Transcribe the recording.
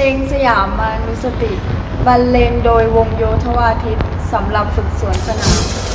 ลงสยามมานุสติ บรรเลงโดยวงโยธวาทิตสำหรับฝึกสวนสนาม